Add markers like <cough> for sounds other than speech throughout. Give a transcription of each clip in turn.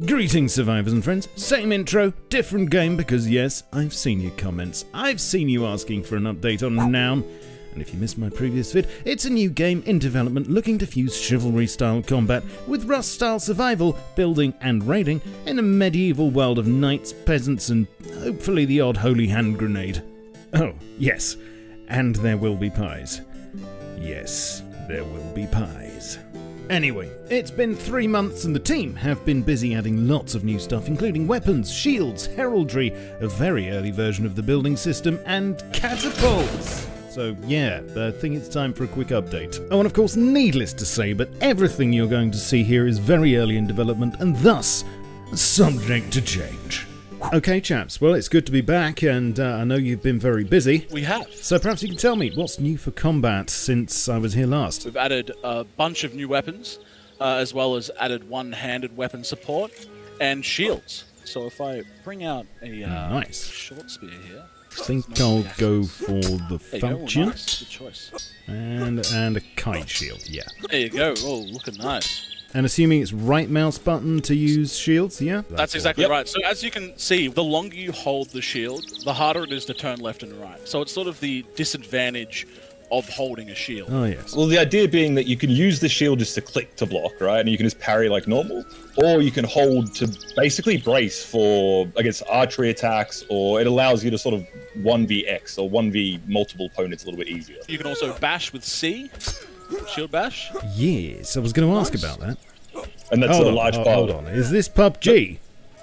Greetings, survivors and friends. Same intro, different game because, yes, I've seen your comments. I've seen you asking for an update on Renown. And if you missed my previous vid, it's a new game in development looking to fuse chivalry style combat with Rust style survival, building, and raiding in a medieval world of knights, peasants, and hopefully the odd holy hand grenade. Oh, yes, and there will be pies. Yes, there will be pies. Anyway, it's been three months and the team have been busy adding lots of new stuff, including weapons, shields, heraldry, a very early version of the building system, and catapults. So, yeah, I think it's time for a quick update. Oh, and of course, needless to say, but everything you're going to see here is very early in development and thus subject to change. Okay, chaps, well, it's good to be back, and uh, I know you've been very busy. We have. So perhaps you can tell me what's new for combat since I was here last. We've added a bunch of new weapons, uh, as well as added one-handed weapon support and shields. So if I bring out a uh, Nice. short spear here, I think I'll go for the falchion nice. Good choice. and and a kite shield. Yeah. There you go. Oh, looking nice. And assuming it's right mouse button to use shields, yeah. That's exactly right. So as you can see, the longer you hold the shield, the harder it is to turn left and right. So it's sort of the disadvantage of holding a shield. Oh yes. Well, the idea being that you can use the shield just to click to block, right? And you can just parry like normal, or you can hold to basically brace for against archery attacks, or it allows you to sort of one v X or one v multiple opponents a little bit easier. You can also bash with C, shield bash. Yes, I was going to ask about that. And that's Hold a on, large ho- part. hold on. Is this PUBG?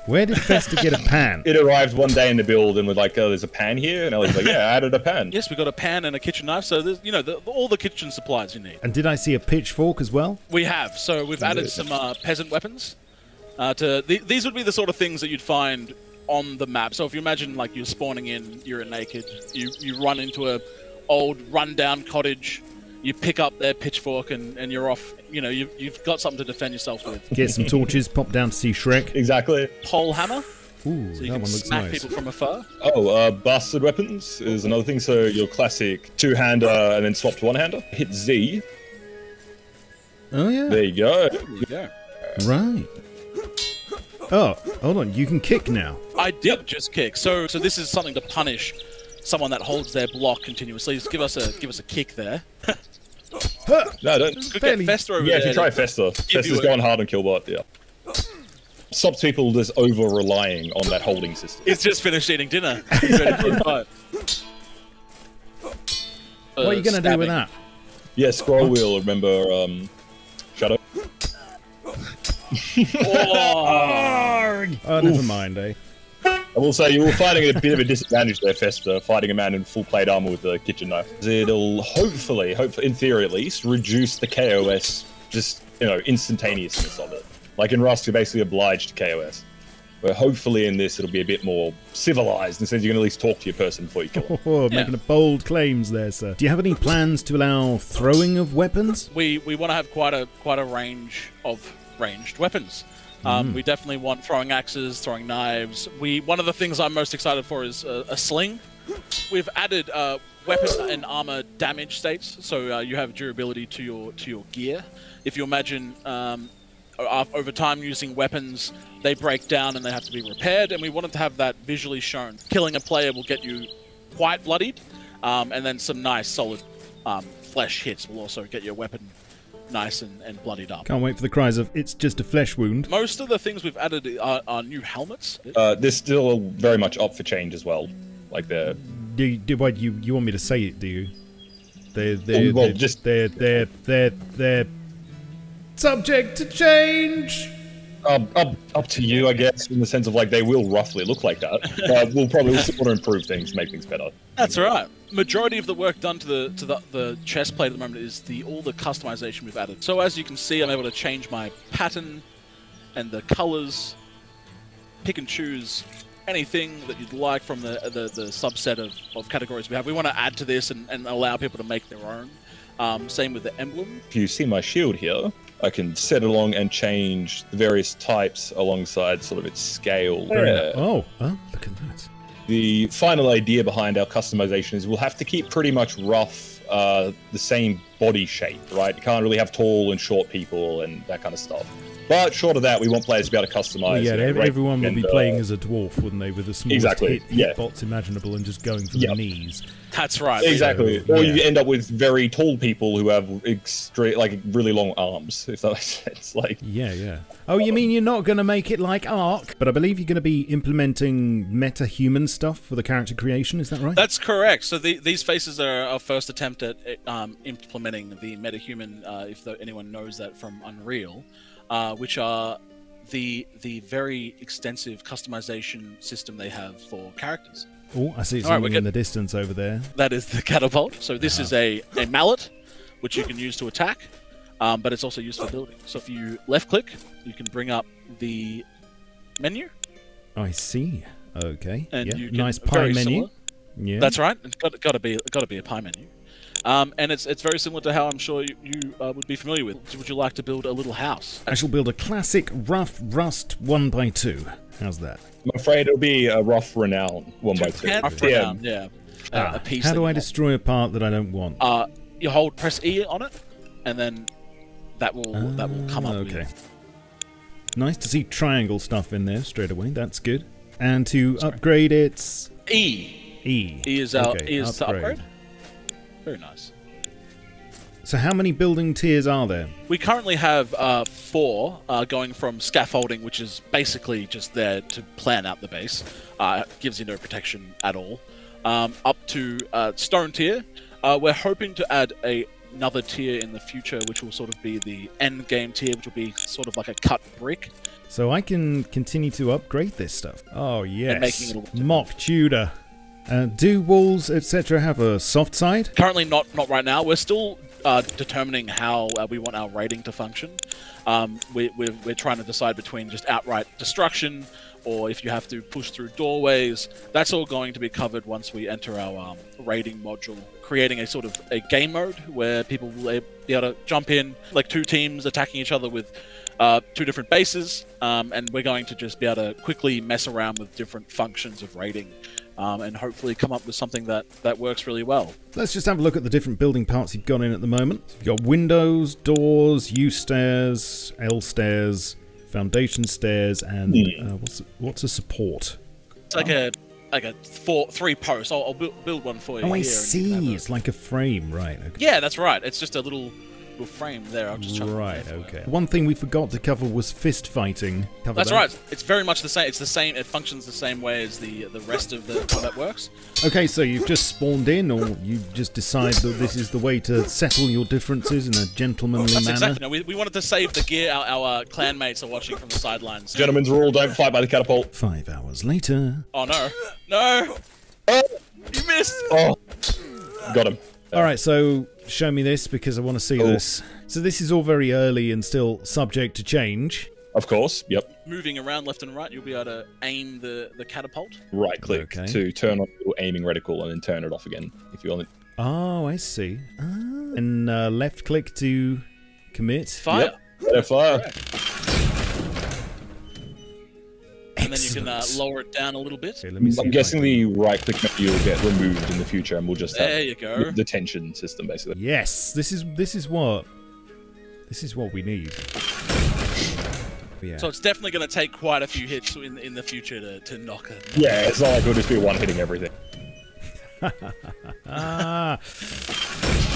Where did Fester get a <laughs> pan? It arrived one day in the build and was like, "Oh, there's a pan here," and I was like, "Yeah, I added a pan." Yes, we got a pan and a kitchen knife. So there's, you know, the, all the kitchen supplies you need. And did I see a pitchfork as well? We have. So we've added some uh, peasant weapons. Uh, to th- these would be the sort of things that you'd find on the map. So if you imagine like you're spawning in, you're naked, you you run into a old rundown cottage, you pick up their pitchfork and, and you're off. You know, you've, you've got something to defend yourself with. Get some torches, pop down to see Shrek. Exactly. Pole hammer, Ooh, so that you one can looks smack nice. people from afar. Oh, uh, bastard weapons is another thing. So your classic two-hander and then swap to one-hander. Hit Z. Oh yeah. There you go. There you go. Right. Oh, hold on. You can kick now. I did just kick. So so this is something to punish someone that holds their block continuously. Just give us a give us a kick there. <laughs> No, don't. Could Fairly- get Fester over Yeah, there. if you try to- Fester, you Fester's a- going hard on Killbot. Yeah. Stops people just over relying on that holding system. He's just finished eating dinner. <laughs> He's ready for a fight. What are you going to do with that? Yeah, scroll wheel. Remember, um, Shadow. Oh, Oh, never mind, eh? I will say you were fighting at a bit of a disadvantage there, Fester, fighting a man in full plate armor with a kitchen knife. It'll hopefully, hopefully, in theory at least, reduce the KOS, just you know, instantaneousness of it. Like in Rust, you're basically obliged to KOS. Where hopefully in this it'll be a bit more civilized, and says you can at least talk to your person before you kill them. <laughs> Oh, making a bold claims there, sir. Do you have any plans to allow throwing of weapons? we we want to have quite a quite a range of ranged weapons. Um, We definitely want throwing axes, throwing knives. We one of the things I'm most excited for is a, a sling. We've added uh, weapon and armor damage states, so uh, you have durability to your to your gear. If you imagine um, over time using weapons, they break down and they have to be repaired, and we wanted to have that visually shown. Killing a player will get you quite bloodied, um, and then some nice solid um, flesh hits will also get your weapon nice and, and bloodied up. Can't wait for the cries of "It's just a flesh wound." Most of the things we've added are, are new helmets. Uh, they're still very much up for change as well. Like they're Do you, do what you you want me to say it? Do you? They're they're, Oh, well, they're just- they're they're they're they're subject to change. Up, up, up to you, I guess, in the sense of like they will roughly look like that. <laughs> But we'll probably still want to improve things, make things better. That's right. Majority of the work done to the to the, the chest plate at the moment is the all the customization we've added. So as you can see, I'm able to change my pattern and the colors, pick and choose anything that you'd like from the the, the subset of, of categories we have. We want to add to this and, and allow people to make their own. Um, same with the emblem. If you see my shield here, I can set along and change the various types alongside sort of its scale. there. Oh, oh, look at that. The final idea behind our customization is we'll have to keep pretty much rough uh, the same body shape, right? You can't really have tall and short people and that kind of stuff. But short of that, we want players to be able to customize. Well, yeah, you know, ev- rate everyone would be uh, playing as a dwarf, wouldn't they, with the smallest Exactly, hit, yeah. hitbox imaginable and just going for Yep. the knees. That's right. Exactly. So, or yeah. you end up with very tall people who have extreme, like really long arms, if that <laughs> makes sense. Like, Yeah, yeah. Oh, you mean you're not going to make it like Ark? But I believe you're going to be implementing meta-human stuff for the character creation, is that right? That's correct. So the, these faces are our first attempt at um, implementing the metahuman, uh, if the, anyone knows that from Unreal, uh, which are the the very extensive customization system they have for characters. oh, I see All right, in good. the distance over there. That is the catapult. So this is a, a mallet, which you can use to attack, um, but it's also used for building. So if you left click, you can bring up the menu, I see. Okay. and yeah. you can nice pie menu. similar- Yeah. That's right. It's got, got to be got to be a pie menu, um, and it's it's very similar to how I'm sure you, you uh, would be familiar with. Would you like to build a little house? I shall build a classic rough rust one by two. How's that? I'm afraid it'll be a rough renown one by two. Can- Yeah. yeah, yeah. Uh, a piece. Ah, How do I want. destroy a part that I don't want? Uh, you hold press E on it, and then that will that will come up. Ah, okay. With, Nice to see triangle stuff in there straight away. That's good. And to upgrade its E. E. E is our Okay, E is to upgrade. Very nice. So how many building tiers are there? We currently have uh, four uh, going from scaffolding, which is basically just there to plan out the base, uh, gives you no protection at all, um, up to uh, stone tier. Uh, we're hoping to add a, another tier in the future, which will sort of be the end game tier, which will be sort of like a cut brick. So I can continue to upgrade this stuff. Oh yes, making it mock Tudor. Uh, do walls etc. have a soft side? Currently, not not right now. We're still uh, determining how uh, we want our raiding to function. Um, we, we're, we're trying to decide between just outright destruction or if you have to push through doorways. That's all going to be covered once we enter our um, raiding module, creating a sort of a game mode where people will be able to jump in, like two teams attacking each other with uh, two different bases, um, and we're going to just be able to quickly mess around with different functions of raiding. Um, and hopefully come up with something that, that works really well. Let's just have a look at the different building parts you've got in at the moment. You've got windows, doors, U stairs, L stairs, foundation stairs, and Hmm. uh, what's what's a support? It's like a like a four three posts. I'll, I'll build, one for you. Oh, I see. It's like a frame, right? Okay. Yeah, that's right. It's just a little little frame there. I'll just chuck it Right. there. Okay. One thing we forgot to cover was fist fighting. Cover That's that. right. It's very much the same. It's the same. It functions the same way as the the rest of the combat works. Okay, so you've just spawned in, or you just decide that this is the way to settle your differences in a gentlemanly That's manner. exactly. No, we, we wanted to save the gear. Our, our uh, clan mates are watching from the sidelines. Gentlemen's rule: don't fight by the catapult. Five hours later. Oh no, no! Oh, You missed. oh. got him. All right, so show me this because I want to see Oh. this. So this is all very early and still subject to change. Of course. Yep. Moving around left and right, you'll be able to aim the the catapult. Right click Okay. to turn on your aiming reticle and then turn it off again if you want it. Oh, I see. Ah. And uh, left click to commit. Fire. Yep. Better fire. And you can uh, lower it down a little bit. Okay, let me see. I'm guessing the right click menu will get removed in the future, and we'll just have There you go. the tension system basically. Yes, this is this is what this is what we need. Yeah. So it's definitely going to take quite a few hits in in the future to, to knock it. Yeah, it's not like it'll just be one hitting everything. <laughs> <laughs>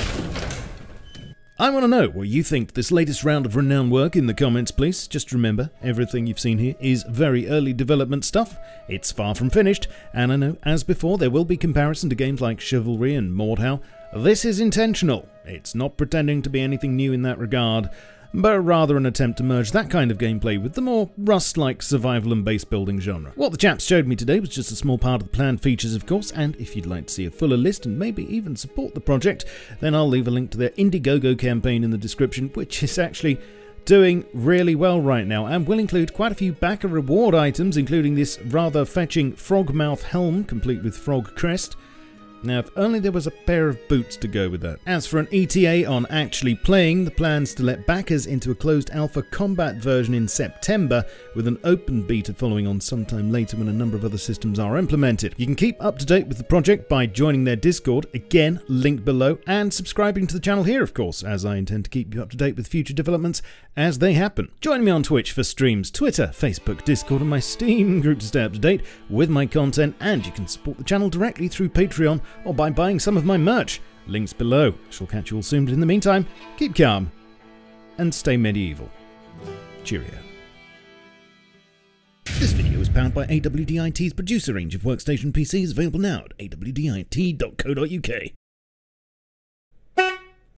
I want to know what you think this latest round of renowned work in the comments, please. Just remember, everything you've seen here is very early development stuff. It's far from finished, and I know, as before, there will be comparison to games like Chivalry and Mordhau. This is intentional. It's not pretending to be anything new in that regard, but rather an attempt to merge that kind of gameplay with the more Rust-like survival and base building genre. What the chaps showed me today was just a small part of the planned features, of course, and if you'd like to see a fuller list and maybe even support the project, then I'll leave a link to their Indiegogo campaign in the description, which is actually doing really well right now and will include quite a few backer reward items, including this rather fetching frog mouth helm complete with frog crest, Now, if only there was a pair of boots to go with that. As for an ETA on actually playing, the plan's to let backers into a closed alpha combat version in September, with an open beta following on sometime later when a number of other systems are implemented. You can keep up to date with the project by joining their Discord, again, link below, and subscribing to the channel here, of course, as I intend to keep you up to date with future developments as they happen. Join me on Twitch for streams, Twitter, Facebook, Discord, and my Steam group to stay up to date with my content, and you can support the channel directly through Patreon or by buying some of my merch. Links below. Shall catch you all soon, but in the meantime, keep calm and stay medieval. Cheerio. This video is powered by AWD-IT's producer range of workstation PCs available now at awd-it.co.uk.